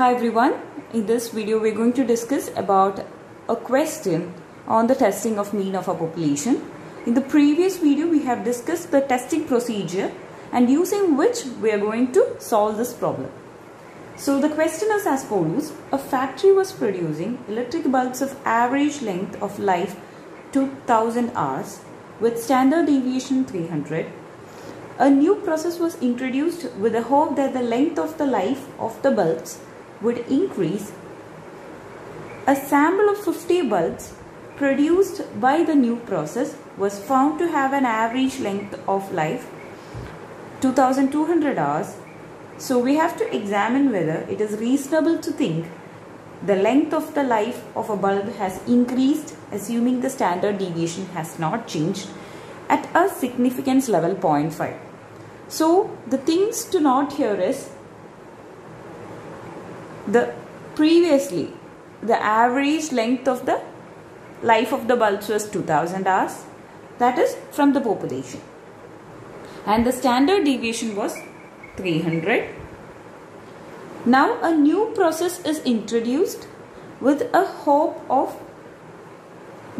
Hi everyone, in this video we're going to discuss about a question on the testing of mean of a population. In the previous video we have discussed the testing procedure and using which we are going to solve this problem. So the question is as follows. A factory was producing electric bulbs of average length of life 2000 hours with standard deviation 300 a new process was introduced with the hope that the length of the life of the bulbs would increase. A sample of 50 bulbs produced by the new process was found to have an average length of life 2200 hours. So we have to examine whether it is reasonable to think the length of the life of a bulb has increased assuming the standard deviation has not changed at a significance level 0.5. So the things to note here is the previously the average length of the life of the bulbs was 2000 hours that is from the population and the standard deviation was 300 now a new process is introduced with a hope of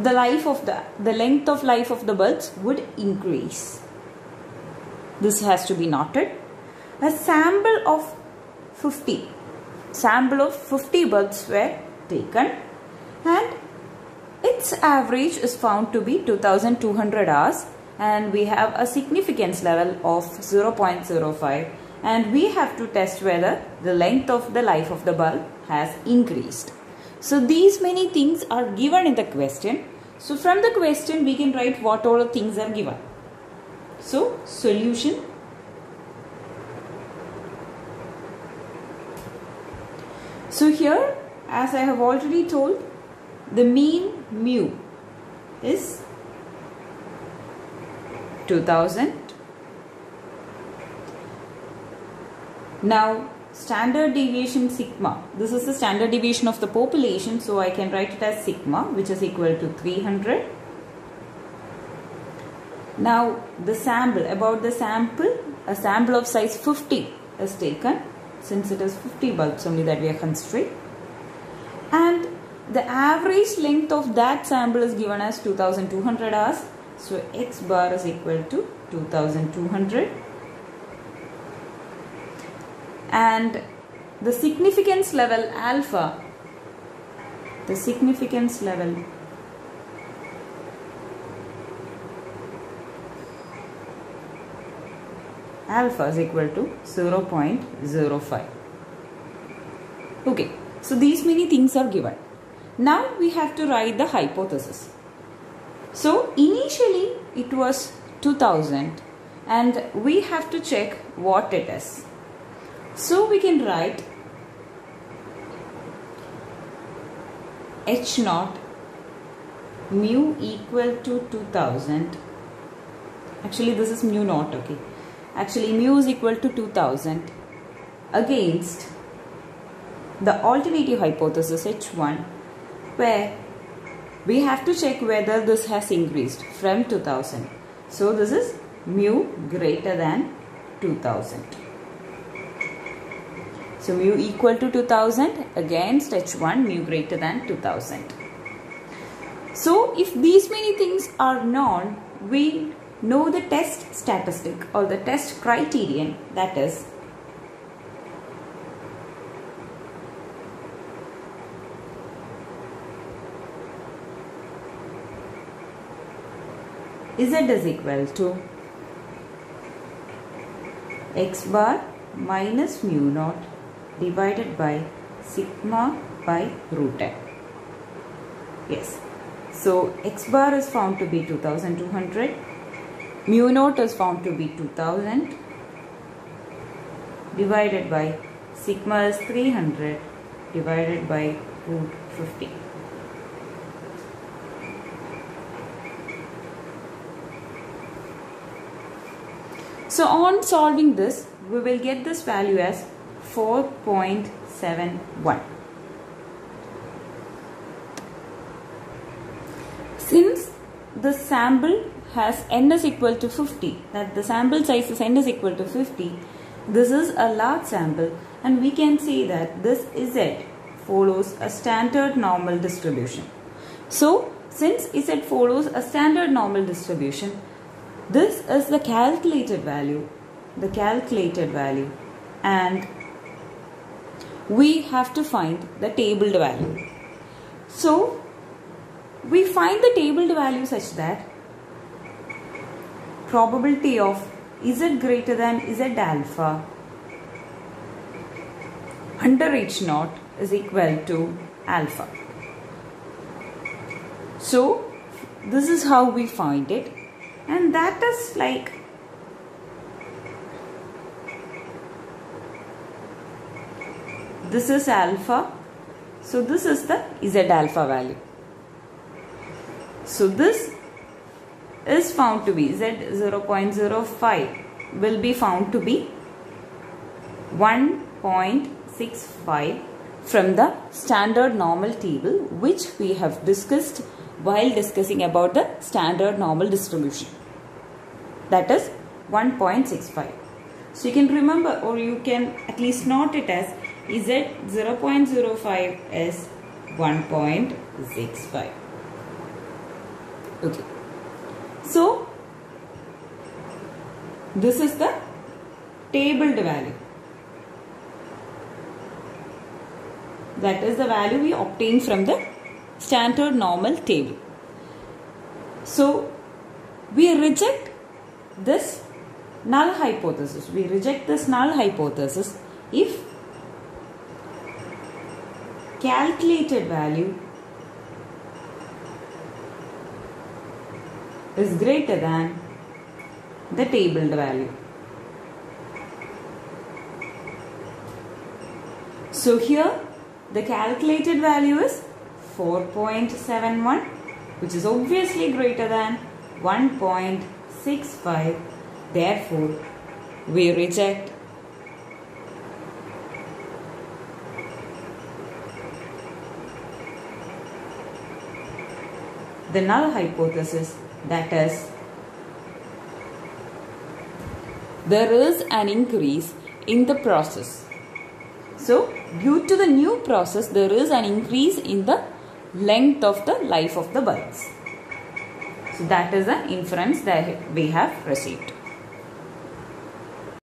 the life of the the length of life of the bulbs would increase this has to be noted. A sample of 50. Sample of 50 bulbs were taken and its average is found to be 2200 hours and we have a significance level of 0.05 and we have to test whether the length of the life of the bulb has increased. So these many things are given in the question. So from the question we can write what all things are given. So, solution So here as I have already told the mean mu is 2000. Now standard deviation sigma. This is the standard deviation of the population so I can write it as sigma which is equal to 300 now the sample, about the sample, a sample of size 50 is taken since it is 50 bulbs only that we are considering. And the average length of that sample is given as 2200 hours. So x bar is equal to 2200. And the significance level alpha, the significance level alpha is equal to 0.05. Okay, so these many things are given. Now we have to write the hypothesis. So initially it was 2000 and we have to check what it is. So we can write H naught mu equal to 2000 actually this is mu naught okay actually mu is equal to 2000 against the alternative hypothesis H1 where we have to check whether this has increased from 2000. So this is mu greater than 2000. So mu equal to 2000 against H1 mu greater than 2000. So if these many things are known, we know the test statistic or the test criterion that is Z is equal to x bar minus mu naught divided by sigma by root n. Yes. So x bar is found to be 2200 mu naught is found to be 2000 divided by sigma is 300 divided by root 50. So on solving this, we will get this value as 4.71. Since the sample has n is equal to 50 that the sample size is n is equal to 50 This is a large sample and we can say that this Z follows a standard normal distribution. So since Z follows a standard normal distribution, this is the calculated value, the calculated value and we have to find the tabled value. So we find the tabled value such that probability of Z greater than Z alpha under H naught is equal to alpha. So this is how we find it. And that is like this is alpha. So this is the z alpha value. So this is found to be z 0.05 will be found to be 1.65 from the standard normal table which we have discussed while discussing about the standard normal distribution that is 1.65 so you can remember or you can at least note it as Z 0.05 is 1.65. Okay. So, this is the tabled value. That is the value we obtain from the standard normal table. So, we reject this null hypothesis. We reject this null hypothesis if calculated value is greater than the tabled value. So here the calculated value is 4.71 which is obviously greater than 1.65 therefore we reject the null hypothesis that is there is an increase in the process. So, due to the new process, there is an increase in the length of the life of the bulbs. So, that is the inference that we have received.